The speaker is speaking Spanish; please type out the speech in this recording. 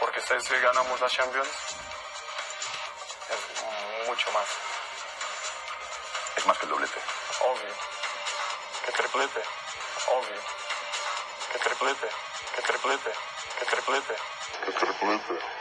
Porque si ganamos la Champions, es mucho más. Es más que el doblete. Obvio. Que triplete. Obvio. Que triplete. Que triplete. Que triplete. Que triplete.